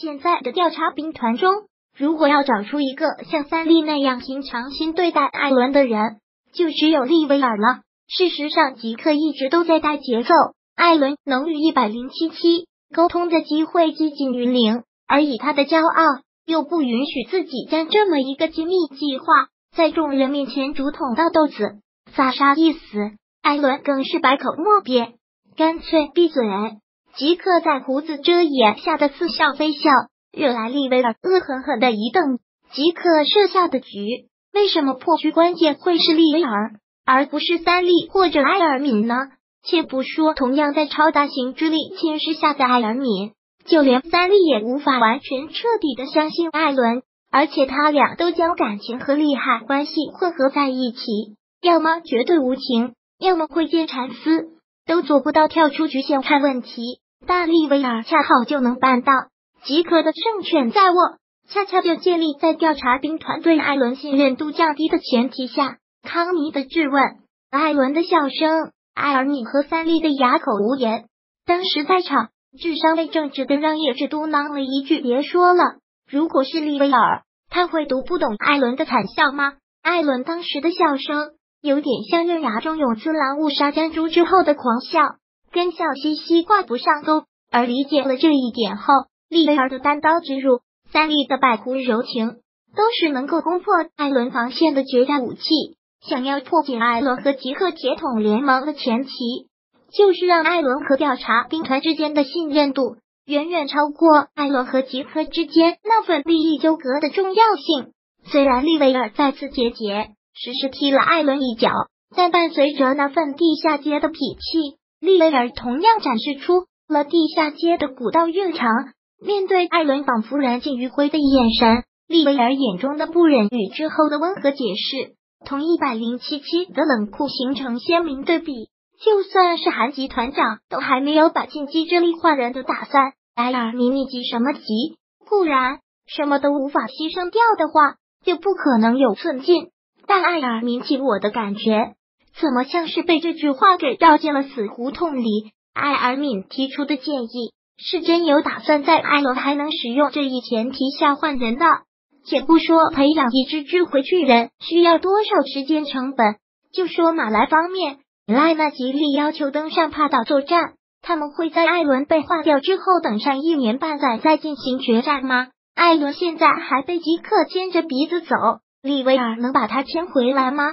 现在的调查兵团中，如果要找出一个像三丽那样平常心对待艾伦的人，就只有利威尔了。事实上，吉克一直都在带节奏。艾伦能与一百零七七沟通的机会接近于零，而以他的骄傲，又不允许自己将这么一个机密计划在众人面前竹筒倒豆子。萨沙一死，艾伦更是百口莫辩，干脆闭嘴。吉克在胡子遮掩下的似笑非笑，惹来利威尔恶狠狠的一瞪。吉克设下的局，为什么破局关键会是利威尔？而不是三笠或者埃尔敏呢？且不说同样在超大型之力侵蚀下的埃尔敏，就连三笠也无法完全彻底的相信艾伦，而且他俩都将感情和利害关系混合在一起，要么绝对无情，要么会见蚕丝，都做不到跳出局限看问题。大利威尔恰好就能办到，即可的胜券在握，恰恰就建立在调查兵团对艾伦信任度降低的前提下。康妮的质问，艾伦的笑声，艾尔敏和三丽的哑口无言。当时在场，智商被正直的让叶只嘟囔了一句：“别说了。”如果是利威尔，他会读不懂艾伦的惨笑吗？艾伦当时的笑声，有点像刃牙中永次郎误杀江珠之后的狂笑，跟笑嘻嘻挂不上钩。而理解了这一点后，利威尔的单刀直入，三丽的百哭柔情，都是能够攻破艾伦防线的绝佳武器。想要破解艾伦和吉克铁桶联盟的前提，就是让艾伦和调查兵团之间的信任度远远超过艾伦和吉克之间那份利益纠葛的重要性。虽然利维尔再次结节，实时踢了艾伦一脚，但伴随着那份地下街的痞气，利维尔同样展示出了地下街的古道热肠。面对艾伦仿佛燃尽余晖的眼神，利维尔眼中的不忍与之后的温和解释。同一百零七期的冷酷形成鲜明对比，就算是韩吉团长都还没有把进击之力换人的打算。埃尔，你你急什么急？固然什么都无法牺牲掉的话，就不可能有寸进。但艾尔引起我的感觉，怎么像是被这句话给绕进了死胡同里？艾尔敏提出的建议，是真有打算在艾伦还能使用这一前提下换人的。且不说培养一只智慧巨人需要多少时间成本，就说马来方面，莱纳极力要求登上帕岛作战，他们会在艾伦被换掉之后等上一年半载再进行决战吗？艾伦现在还被吉克牵着鼻子走，利威尔能把他牵回来吗？